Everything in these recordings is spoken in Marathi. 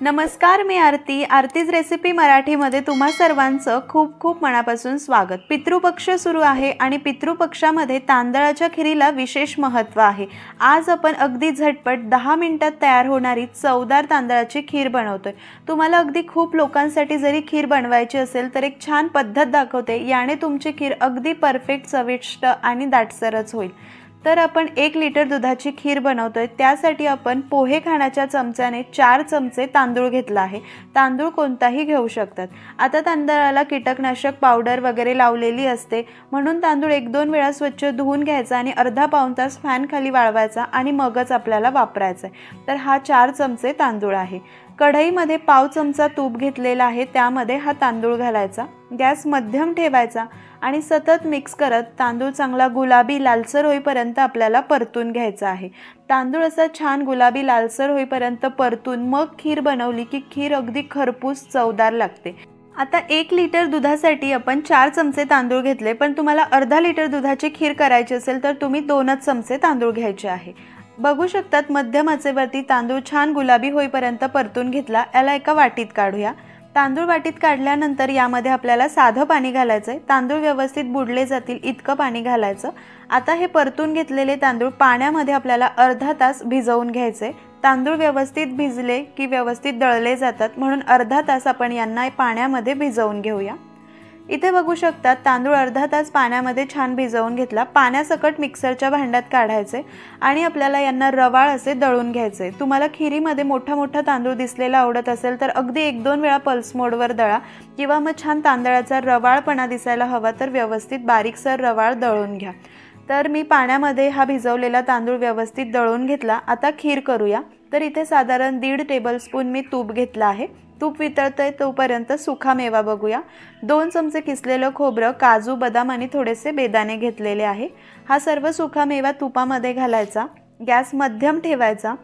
नमस्कार मी आरती. आरतीज रेसिपी मराठीमध्ये तुम्हा सर्वांचं खूप खूप मनापासून स्वागत. पितृपक्ष सुरू आहे आणि पितृपक्षामध्ये तांदळाच्या खिरीला विशेष महत्त्व आहे. आज आपण अगदी झटपट दहा मिनटात तयार होणारी चवदार तांदळाची खीर बनवतोय. तुम्हाला अगदी खूप लोकांसाठी जरी खीर बनवायची असेल तर एक छान पद्धत दाखवते. याने तुमची खीर अगदी परफेक्ट चविष्ट आणि दाटसरच होईल. तर आपण एक लिटर दुधाची खीर बनवतोय. त्यासाठी आपण पोहे खाण्याच्या चमच्याने चार चमचे तांदूळ घेतला आहे. तांदूळ कोणताही घेऊ शकतात. आता तांदळाला कीटकनाशक पावडर वगैरे लावलेली असते. म्हणून तांदूळ एक दोन वेळा स्वच्छ धुवून घ्यायचा आणि अर्धा पाऊन तास फॅन खाली वाळवायचा आणि मगच आपल्याला वापरायचा आहे तर हा चार चमचे तांदूळ आहे. कढईमध्ये पाव चमचा तूप घेतलेला आहे. त्यामध्ये हा तांदूळ घालायचा. गॅस मध्यम ठेवायचा आणि सतत मिक्स करत तांदूळ चांगला गुलाबी लालसर होईपर्यंत आपल्याला परतून घ्यायचा आहे. तांदूळ असा छान गुलाबी लालसर होईपर्यंत परतून मग खीर बनवली की खीर अगदी खरपूस चवदार लागते. आता एक लिटर दुधासाठी आपण चार चमचे तांदूळ घेतले पण तुम्हाला अर्धा लिटर दुधाची खीर करायची असेल तर तुम्ही दोनच चमचे तांदूळ घ्यायचे आहे. बघू शकतात मध्यम आचेवरती तांदूळ छान गुलाबी होईपर्यंत परतून घेतला याला एका वाटीत काढूया. तांदूळ वाटीत काढल्यानंतर यामध्ये आपल्याला साधं पाणी घालायचं आहे तांदूळ व्यवस्थित बुडले जातील इतकं पाणी घालायचं. आता हे परतून घेतलेले तांदूळ पाण्यामध्ये आपल्याला अर्धा तास भिजवून घ्यायचे तांदूळ व्यवस्थित भिजले की व्यवस्थित दळले जातात म्हणून अर्धा तास आपण यांना पाण्यामध्ये भिजवून घेऊया. इथे बघू शकतात तांदूळ अर्धा तास पाण्यामध्ये छान भिजवून घेतला. पाण्यासकट मिक्सरच्या भांड्यात काढायचे आणि आपल्याला यांना रवाळ असे दळून घ्यायचे. तुम्हाला खिरीमध्ये मोठा मोठा तांदूळ दिसलेला आवडत असेल तर अगदी एक दोन वेळा पल्स मोडवर दळा. किंवा मग छान तांदळाचा रवाळपणा दिसायला हवा तर व्यवस्थित बारीकसर रवाळ दळून घ्या. तर मी पाण्यामध्ये हा भिजवलेला तांदूळ व्यवस्थित दळून घेतला. आता खीर करूया. तर इथे साधारण दीड टेबलस्पून मी तूप घेतला आहे. तूप वितळतं आहे तोपर्यंत सुखा मेवा बघूया. दोन चमचे किसलेलं खोबरं काजू बदाम आणि थोडेसे बेदाणे घेतलेले आहे. हा सर्व सुखा मेवा तुपामध्ये घालायचा. गॅस मध्यम ठेवायचा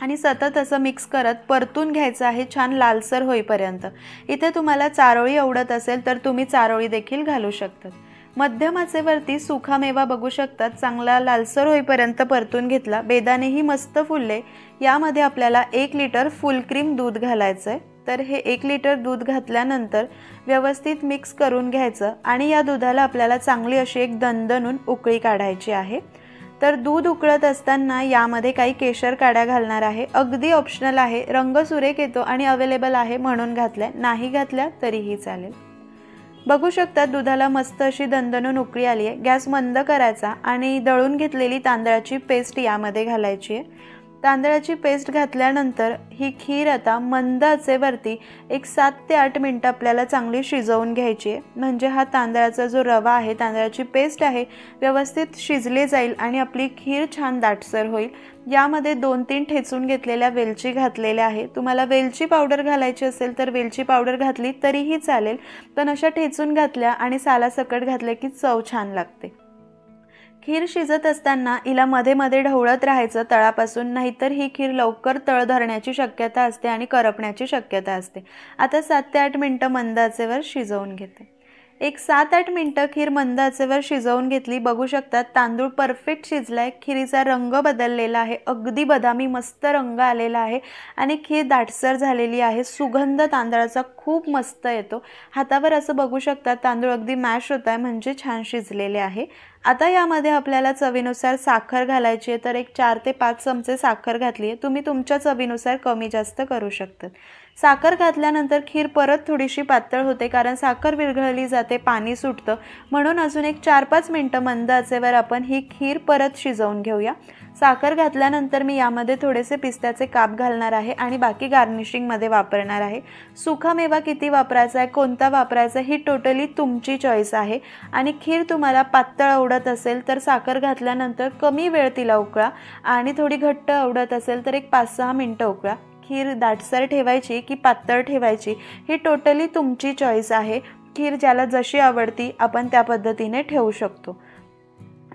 आणि सतत असं मिक्स करत परतून घ्यायचं आहे छान लालसर होईपर्यंत. इथे तुम्हाला चारोळी आवडत असेल तर तुम्ही चारोळी देखील घालू शकतात. मध्यम आचेवरती सुखा मेवा बघू शकतात. चांगला लालसर होईपर्यंत परतून घेतला. बेदाणेही मस्त फुलले. यामध्ये आपल्याला एक लिटर फुल क्रीम दूध घालायचं आहे तर हे एक लिटर दूध घातल्यानंतर व्यवस्थित मिक्स करून घ्यायचं आणि या दुधाला आपल्याला चांगली अशी एक दणदणून उकळी काढायची आहे. तर दूध उकळत असताना यामध्ये काही केशर काड्या घालणार आहे. अगदी ऑप्शनल आहे. रंग सुरेख येतो आणि अवेलेबल आहे म्हणून घातल्या. नाही घातल्या तरीही चालेल. बघू शकता दुधाला मस्त अशी दणदणून उकळी आली आहे गॅस मंद करायचा आणि दळून घेतलेली तांदळाची पेस्ट यामध्ये घालायची आहे. तांदळाची पेस्ट घातल्यानंतर ही खीर आता मंद आचेवरती एक सात ते आठ मिनटं आपल्याला चांगली शिजवून घ्यायची आहे. म्हणजे हा तांदळाचा जो रवा आहे तांदळाची पेस्ट आहे व्यवस्थित शिजले जाईल आणि आपली खीर छान दाटसर होईल. यामध्ये दोन तीन ठेचून घेतलेल्या वेलची घातलेल्या आहे. तुम्हाला वेलची पावडर घालायची असेल तर वेलची पावडर घातली तरीही चालेल. पण अशा ठेचून घातल्या आणि सालासकट घातल्या की चव छान लागते. खीर शिजत असताना हिला मध्ये मध्ये ढवळत राहायचं तळापासून नाहीतर ही खीर लवकर तळ धरण्याची शक्यता असते आणि करपण्याची शक्यता असते. आता सात ते आठ मिनटं मंद आचेवर शिजवून घेते. एक सात आठ मिनटं खीर मंद आचेवर शिजवून घेतली बघू शकतात तांदूळ परफेक्ट शिजलाय खिरीचा रंग बदललेला आहे अगदी बदामी मस्त रंग आलेला आहे आणि खीर दाटसर झालेली आहे सुगंध तांदळाचा खूप मस्त येतो. हातावर असं बघू शकतात तांदूळ अगदी मॅश होत आहे म्हणजे छान शिजलेले आहे. आता यामध्ये आपल्याला चवीनुसार साखर घालायची आहे तर एक चार ते पाच चमचे साखर घातली आहे. तुम्ही तुमच्या चवीनुसार कमी जास्त करू शकतात साखर घातल्यानंतर खीर परत थोडीशी पातळ होते कारण साखर विरघळली जाते पाणी सुटतं. म्हणून अजून एक चार पाच मिनटं मंद आचेवर आपण ही खीर परत शिजवून घेऊया. साखर घातल्यानंतर मी यामध्ये थोडेसे पिस्त्याचे काप घालणार आहे आणि बाकी गार्निशिंगमध्ये वापरणार आहे. सुखा मेवा किती वापरायचा आहे कोणता वापरायचा ही टोटली तुमची चॉईस आहे. आणि खीर तुम्हाला पातळ आवडत असेल तर साखर घातल्यानंतर कमी वेळ तिला उकळा आणि थोडी घट्ट आवडत असेल तर एक पाच सहा मिनटं उकळा. खीर दाटसर ठेवायची की पातळ ठेवायची ही टोटली तुमची चॉईस आहे. खीर ज्याला जशी आवडती आपण त्या पद्धतीने ठेवू शकतो.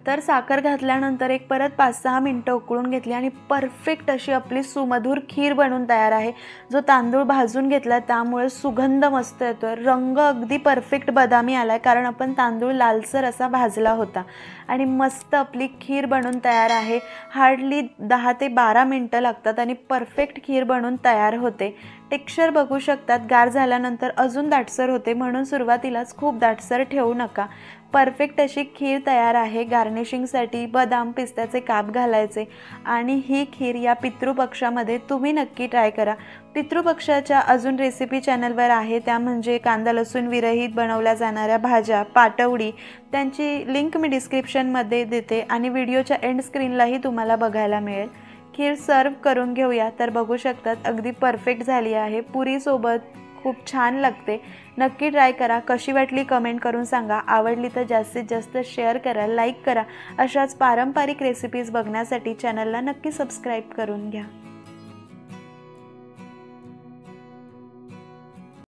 तर साखर घातल्यानंतर एक परत पाच सहा मिनटं उकळून घेतली आणि परफेक्ट अशी आपली सुमधूर खीर बनून तयार आहे. जो तांदूळ भाजून घेतला त्यामुळे सुगंध मस्त येतो रंग अगदी परफेक्ट बदामी आला आहे कारण आपण तांदूळ लालसर असा भाजला होता. आणि मस्त आपली खीर बनून तयार आहे. हार्डली दहा ते बारा मिनटं लागतात आणि परफेक्ट खीर बनून तयार होते. टेक्स्चर बघू शकतात. गार झाल्यानंतर अजून दाटसर होते. म्हणून सुरुवातीलाच खूप दाटसर ठेवू नका. परफेक्ट अशी खीर तयार आहे. गार्निशिंगसाठी बदाम पिस्त्याचे काप घालायचे. आणि ही खीर या पितृपक्षामध्ये तुम्ही नक्की ट्राय करा. पितृपक्षाच्या अजून रेसिपी चॅनलवर आहे. त्या म्हणजे कांदा लसूण विरहित बनवल्या जाणाऱ्या भाज्या पाटवडी. त्यांची लिंक मी डिस्क्रिप्शनमध्ये देते. आणि व्हिडिओच्या एंड स्क्रीनलाही तुम्हाला बघायला मिळेल. खीर सर्व करून घेऊया. तर बघू शकतात अगदी परफेक्ट झाली आहे. पुरीसोबत खूप छान लागते. नक्की ट्राय करा. कशी वाटली कमेंट करून सांगा. आवडली तर जास्तीत जास्त शेअर करा लाईक करा. अशाच पारंपरिक रेसिपीज बघण्यासाठी चॅनलला नक्की सबस्क्राईब करून घ्या.